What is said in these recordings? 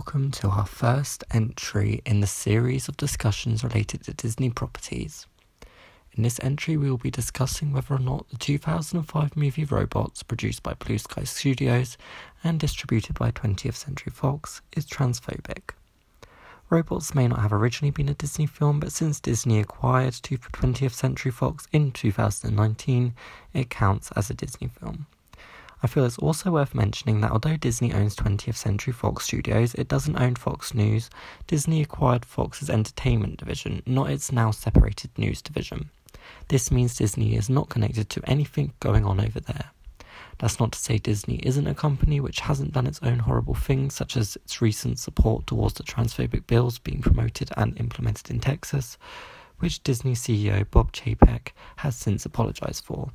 Welcome to our first entry in the series of discussions related to Disney properties. In this entry, we will be discussing whether or not the 2005 movie Robots, produced by Blue Sky Studios and distributed by 20th Century Fox, is transphobic. Robots may not have originally been a Disney film, but since Disney acquired 20th Century Fox in 2019, it counts as a Disney film. I feel it's also worth mentioning that although Disney owns 20th Century Fox Studios, it doesn't own Fox News. Disney acquired Fox's entertainment division, not its now separated news division. This means Disney is not connected to anything going on over there. That's not to say Disney isn't a company which hasn't done its own horrible things, such as its recent support towards the transphobic bills being promoted and implemented in Texas, which Disney CEO Bob Chapek has since apologized for.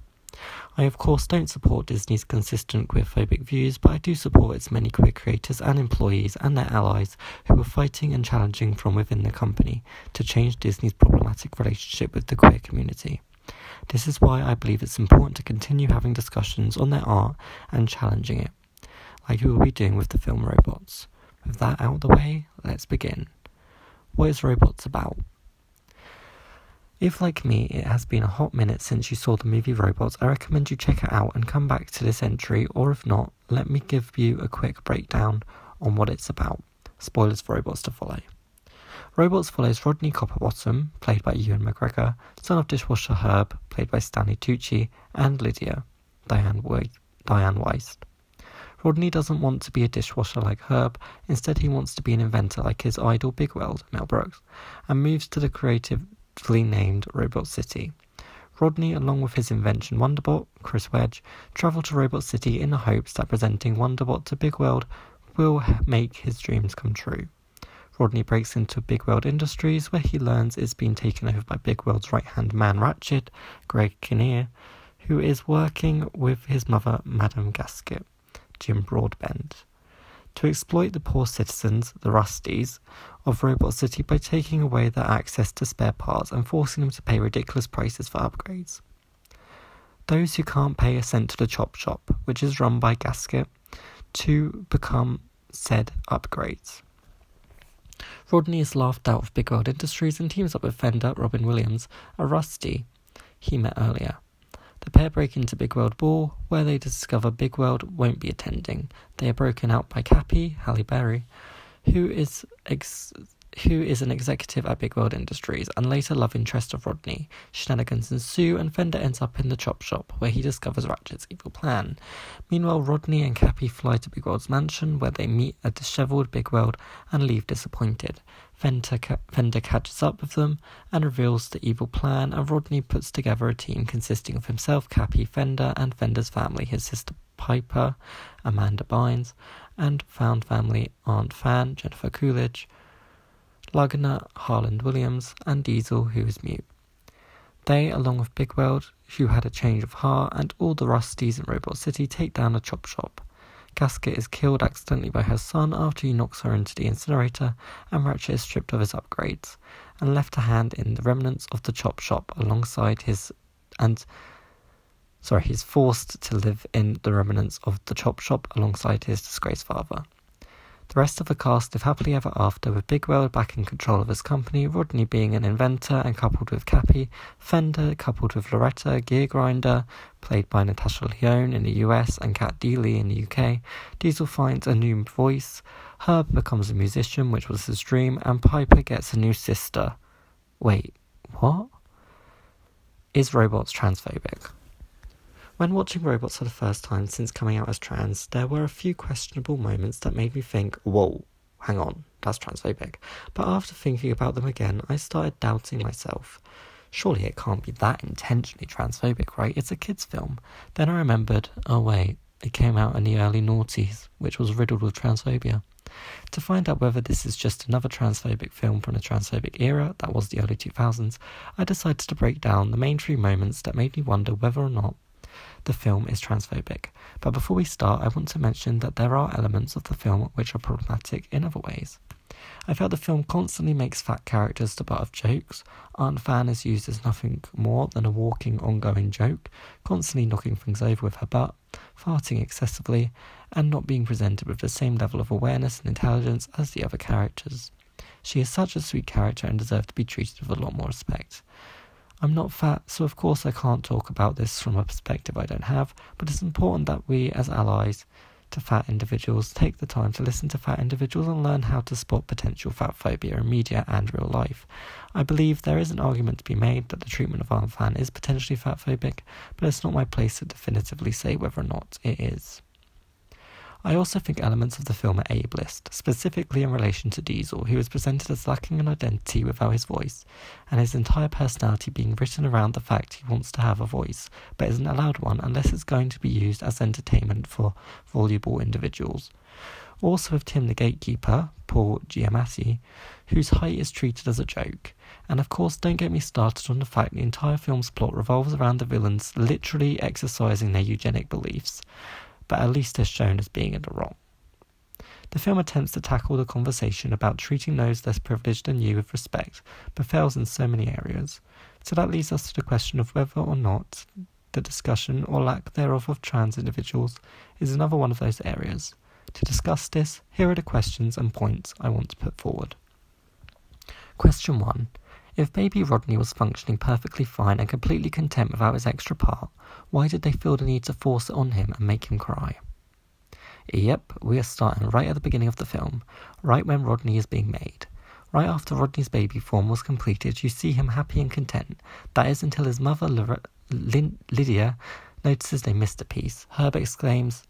I, of course, don't support Disney's consistent queerphobic views, but I do support its many queer creators and employees and their allies who are fighting and challenging from within the company to change Disney's problematic relationship with the queer community. This is why I believe it's important to continue having discussions on their art and challenging it, like we will be doing with the film Robots. With that out of the way, let's begin. What is Robots about? If, like me, it has been a hot minute since you saw the movie Robots, I recommend you check it out and come back to this entry, or if not, let me give you a quick breakdown on what it's about. Spoilers for Robots to follow. Robots follows Rodney Copperbottom, played by Ewan McGregor, son of dishwasher Herb, played by Stanley Tucci, and Lydia, Dianne, we- Dianne Wiest. Rodney doesn't want to be a dishwasher like Herb, instead, he wants to be an inventor like his idol Big Weld, Mel Brooks, and moves to the creative named Robot City. Rodney, along with his invention Wonderbot, Chris Wedge, travel to Robot City in the hopes that presenting Wonderbot to Big Weld will make his dreams come true. Rodney breaks into Big Weld Industries, where he learns it's been taken over by Big Weld's right hand man Ratchet, Greg Kinnear, who is working with his mother, Madame Gasket, Jim Broadbent to exploit the poor citizens, the Rusties, of Robot City by taking away their access to spare parts and forcing them to pay ridiculous prices for upgrades. Those who can't pay are sent to the Chop Shop, which is run by Gasket, to become said upgrades. Rodney is laughed out of Big Weld Industries and teams up with Fender Robin Williams, a Rusty he met earlier. The pair break into Big Weld Ball, where they discover Big Weld won't be attending. They are broken out by Cappy, Halle Berry, who is ex- who is an executive at Big Weld Industries and later love interest of Rodney. Shenanigans ensue, and Fender ends up in the chop shop, where he discovers Ratchet's evil plan. Meanwhile, Rodney and Cappy fly to Big Weld's mansion, where they meet a disheveled Big Weld and leave disappointed. Fender, ca- catches up with them and reveals the evil plan, and Rodney puts together a team consisting of himself, Cappy, Fender, and Fender's family, his sister Piper, Amanda Bynes, and found family Aunt Fan, Jennifer Coolidge, Lugner, Harland Williams, and Diesel, who is mute. They, along with Big Weld, who had a change of heart, and all the Rusties in Robot City, take down the chop shop. Gasket is killed accidentally by her son after he knocks her into the incinerator, and Ratchet is stripped of his upgrades and left to hand in the remnants of the chop shop alongside his and sorry, he's forced to live in the remnants of the chop shop alongside his disgraced father. The rest of the cast live happily ever after, with Big Weld back in control of his company, Rodney being an inventor and coupled with Cappy, Fender coupled with Loretta Gear Grinder, played by Natasha Lyonne in the US and Cat Deeley in the UK. Diesel finds a new voice, Herb becomes a musician, which was his dream, and Piper gets a new sister. Wait, what? Is robots transphobic? When watching Robots for the first time since coming out as trans, there were a few questionable moments that made me think, whoa, hang on, that's transphobic. But after thinking about them again, I started doubting myself. Surely it can't be that intentionally transphobic, right? It's a kids' film. Then I remembered, oh wait, it came out in the early noughties, which was riddled with transphobia. To find out whether this is just another transphobic film from the transphobic era, that was the early 2000s, I decided to break down the main three moments that made me wonder whether or not the film is transphobic. But before we start, I want to mention that there are elements of the film which are problematic in other ways. I felt the film constantly makes fat characters the butt of jokes. Aunt Fan is used as nothing more than a walking, ongoing joke, constantly knocking things over with her butt, farting excessively, and not being presented with the same level of awareness and intelligence as the other characters. She is such a sweet character and deserves to be treated with a lot more respect. I'm not fat, so of course I can't talk about this from a perspective I don't have, but it's important that we, as allies, to fat individuals take the time to listen to fat individuals and learn how to spot potential fat phobia in media and real life. I believe there is an argument to be made that the treatment of Aunt Fan is potentially fat phobic, but it's not my place to definitively say whether or not it is. I also think elements of the film are ableist, specifically in relation to Diesel, who is presented as lacking an identity without his voice, and his entire personality being written around the fact he wants to have a voice, but isn't allowed one unless it's going to be used as entertainment for voluble individuals. Also with Tim the Gatekeeper, Paul Giamatti, whose height is treated as a joke. And of course, don't get me started on the fact the entire film's plot revolves around the villains literally exercising their eugenic beliefs but at least is shown as being in the wrong. The film attempts to tackle the conversation about treating those less privileged than you with respect, but fails in so many areas. So that leads us to the question of whether or not the discussion or lack thereof of trans individuals is another one of those areas. To discuss this, here are the questions and points I want to put forward. Question 1. If baby Rodney was functioning perfectly fine and completely content without his extra part, why did they feel the need to force it on him and make him cry? Yep, we are starting right at the beginning of the film, right when Rodney is being made. Right after Rodney's baby form was completed, you see him happy and content. That is until his mother, Lydia, notices they missed a piece. Herb exclaims,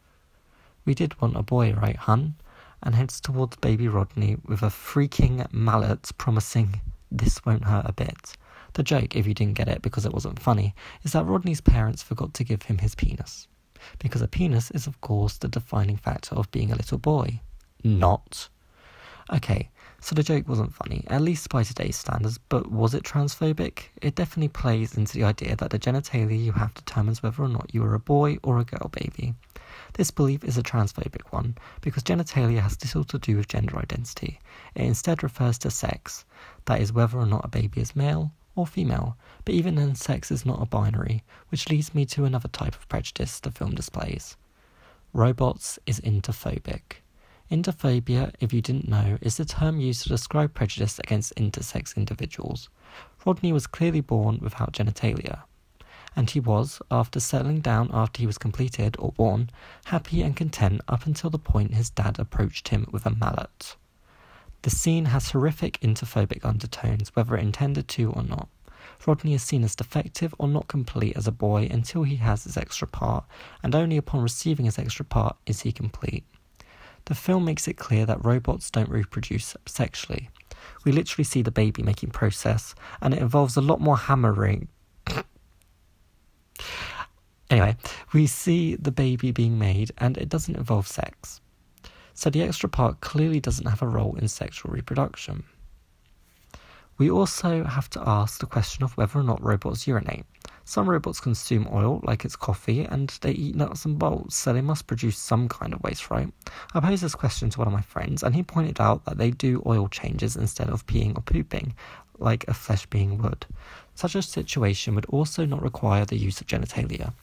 We did want a boy, right, hun? And heads towards baby Rodney with a freaking mallet, promising this won't hurt a bit. The joke, if you didn't get it because it wasn't funny, is that Rodney's parents forgot to give him his penis. Because a penis is, of course, the defining factor of being a little boy. Not. Okay, so the joke wasn't funny, at least by today's standards, but was it transphobic? It definitely plays into the idea that the genitalia you have determines whether or not you are a boy or a girl baby. This belief is a transphobic one because genitalia has little to do with gender identity. It instead refers to sex, that is, whether or not a baby is male or female, but even then, sex is not a binary, which leads me to another type of prejudice the film displays. Robots is interphobic. Interphobia, if you didn't know, is the term used to describe prejudice against intersex individuals. Rodney was clearly born without genitalia and he was, after settling down after he was completed or born, happy and content up until the point his dad approached him with a mallet. The scene has horrific interphobic undertones, whether intended to or not. Rodney is seen as defective or not complete as a boy until he has his extra part, and only upon receiving his extra part is he complete. The film makes it clear that robots don't reproduce sexually. We literally see the baby making process, and it involves a lot more hammering Anyway, we see the baby being made and it doesn't involve sex. So the extra part clearly doesn't have a role in sexual reproduction. We also have to ask the question of whether or not robots urinate. Some robots consume oil, like it's coffee, and they eat nuts and bolts, so they must produce some kind of waste, right? I posed this question to one of my friends, and he pointed out that they do oil changes instead of peeing or pooping, like a flesh being would. Such a situation would also not require the use of genitalia.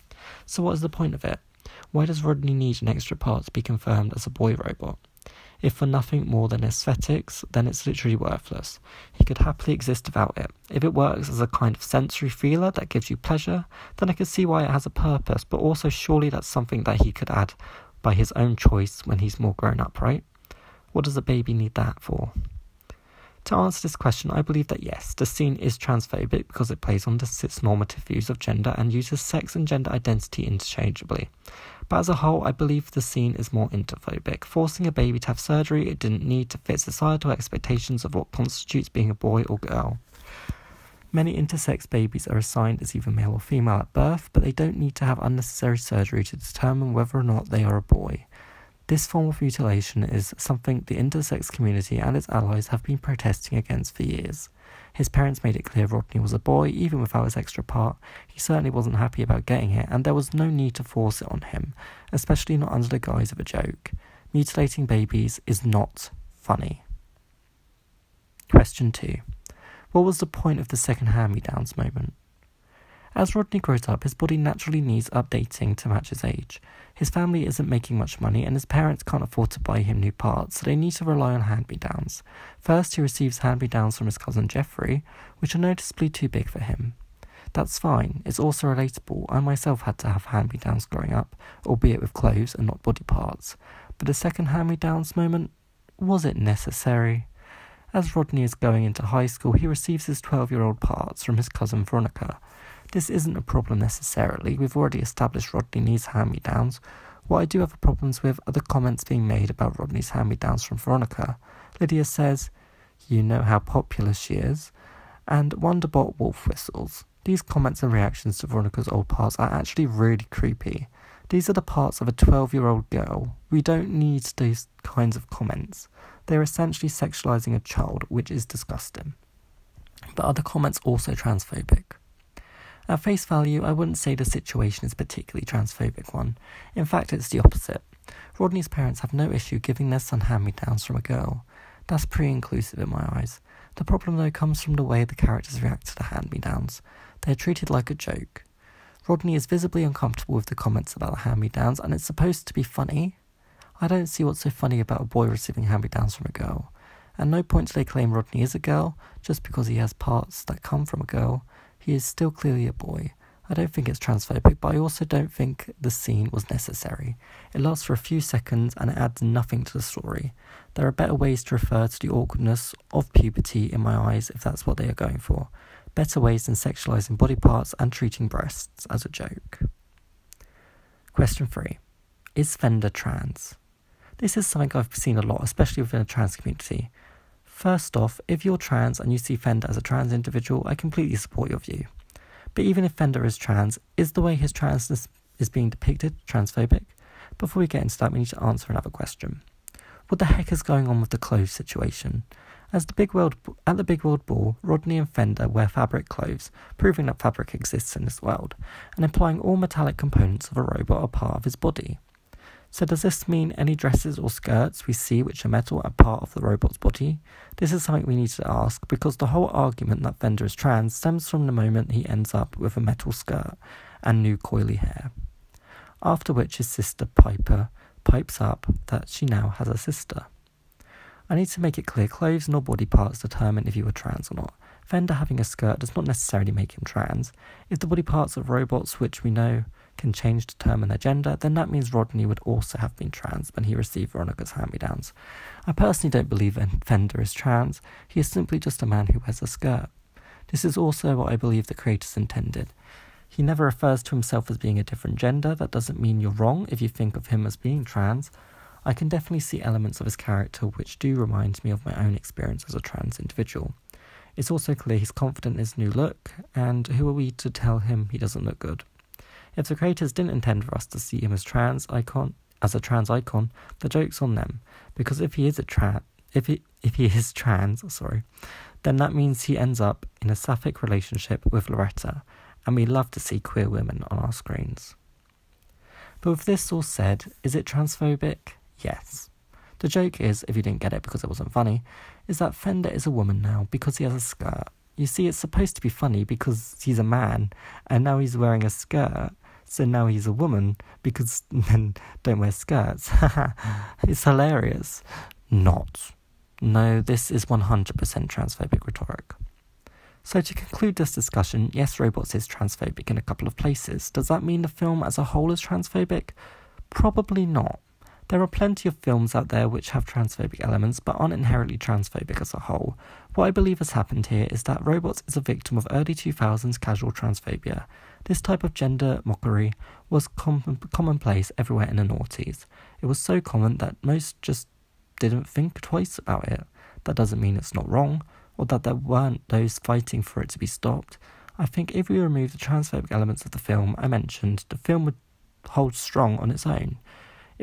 So, what is the point of it? Why does Rodney need an extra part to be confirmed as a boy robot? If for nothing more than aesthetics, then it's literally worthless. He could happily exist without it. If it works as a kind of sensory feeler that gives you pleasure, then I can see why it has a purpose, but also surely that's something that he could add by his own choice when he's more grown up, right? What does a baby need that for? To answer this question, I believe that yes, the scene is transphobic because it plays on the cis normative views of gender and uses sex and gender identity interchangeably. But as a whole, I believe the scene is more interphobic, forcing a baby to have surgery it didn't need to fit societal expectations of what constitutes being a boy or girl. Many intersex babies are assigned as either male or female at birth, but they don't need to have unnecessary surgery to determine whether or not they are a boy. This form of mutilation is something the intersex community and its allies have been protesting against for years. His parents made it clear Rodney was a boy, even without his extra part. He certainly wasn't happy about getting it, and there was no need to force it on him, especially not under the guise of a joke. Mutilating babies is not funny. Question 2. What was the point of the second hand me downs moment? As Rodney grows up, his body naturally needs updating to match his age. His family isn't making much money, and his parents can't afford to buy him new parts, so they need to rely on hand me downs. First, he receives hand me downs from his cousin Jeffrey, which are noticeably too big for him. That's fine, it's also relatable. I myself had to have hand me downs growing up, albeit with clothes and not body parts. But the second hand me downs moment, was it necessary? As Rodney is going into high school, he receives his 12 year old parts from his cousin Veronica. This isn't a problem necessarily, we've already established Rodney needs hand me downs. What I do have problems with are the comments being made about Rodney's hand me downs from Veronica. Lydia says, You know how popular she is, and Wonderbot wolf whistles. These comments and reactions to Veronica's old parts are actually really creepy. These are the parts of a 12 year old girl. We don't need these kinds of comments. They're essentially sexualizing a child, which is disgusting. But are the comments also transphobic? At face value, I wouldn't say the situation is a particularly transphobic one. In fact, it's the opposite. Rodney's parents have no issue giving their son hand me downs from a girl. That's pretty inclusive in my eyes. The problem, though, comes from the way the characters react to the hand me downs. They're treated like a joke. Rodney is visibly uncomfortable with the comments about the hand me downs, and it's supposed to be funny. I don't see what's so funny about a boy receiving hand me downs from a girl. At no point do they claim Rodney is a girl, just because he has parts that come from a girl. He is still clearly a boy. I don't think it's transphobic, but I also don't think the scene was necessary. It lasts for a few seconds and it adds nothing to the story. There are better ways to refer to the awkwardness of puberty in my eyes if that's what they are going for. Better ways than sexualizing body parts and treating breasts as a joke. Question 3 Is Fender trans? This is something I've seen a lot, especially within the trans community. First off, if you're trans and you see Fender as a trans individual, I completely support your view. But even if Fender is trans, is the way his transness is being depicted transphobic? Before we get into that, we need to answer another question. What the heck is going on with the clothes situation? As the Big Weld at the Big Weld ball, Rodney and Fender wear fabric clothes, proving that fabric exists in this world, and implying all metallic components of a robot are part of his body. So does this mean any dresses or skirts we see which are metal are part of the robot's body? This is something we need to ask because the whole argument that Fender is trans stems from the moment he ends up with a metal skirt and new coily hair. After which his sister Piper pipes up that she now has a sister. I need to make it clear clothes nor body parts determine if you are trans or not. Fender having a skirt does not necessarily make him trans. If the body parts of robots, which we know can change to determine their gender, then that means Rodney would also have been trans when he received Veronica's hand me downs. I personally don't believe Fender is trans, he is simply just a man who wears a skirt. This is also what I believe the creators intended. He never refers to himself as being a different gender, that doesn't mean you're wrong if you think of him as being trans. I can definitely see elements of his character which do remind me of my own experience as a trans individual. It's also clear he's confident in his new look, and who are we to tell him he doesn't look good? If the creators didn't intend for us to see him as trans icon, as a trans icon, the joke's on them. Because if he is a trans, if he if he is trans, sorry, then that means he ends up in a sapphic relationship with Loretta, and we love to see queer women on our screens. But with this all said, is it transphobic? Yes. The joke is, if you didn't get it because it wasn't funny, is that Fender is a woman now because he has a skirt. You see, it's supposed to be funny because he's a man, and now he's wearing a skirt, so now he's a woman because men don't wear skirts. it's hilarious. Not. No, this is 100% transphobic rhetoric. So, to conclude this discussion, yes, robots is transphobic in a couple of places. Does that mean the film as a whole is transphobic? Probably not. There are plenty of films out there which have transphobic elements but aren't inherently transphobic as a whole. What I believe has happened here is that Robots is a victim of early 2000s casual transphobia. This type of gender mockery was com- commonplace everywhere in the noughties. It was so common that most just didn't think twice about it. That doesn't mean it's not wrong, or that there weren't those fighting for it to be stopped. I think if we remove the transphobic elements of the film I mentioned, the film would hold strong on its own.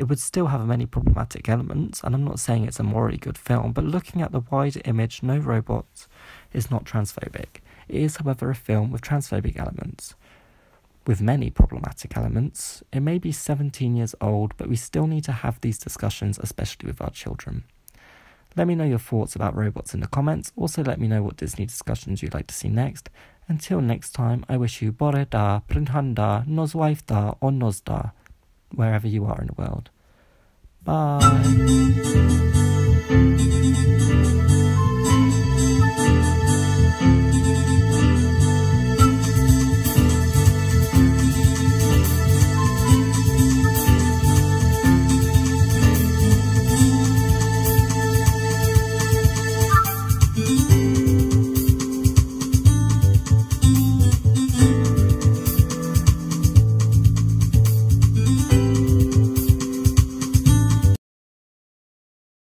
It would still have many problematic elements, and I'm not saying it's a morally good film, but looking at the wider image, No Robots is not transphobic. It is, however, a film with transphobic elements. With many problematic elements, it may be 17 years old, but we still need to have these discussions, especially with our children. Let me know your thoughts about robots in the comments. Also, let me know what Disney discussions you'd like to see next. Until next time, I wish you Bore da, Prinhanda, Noswaith dda, or Nos da, wherever you are in the world. Bye.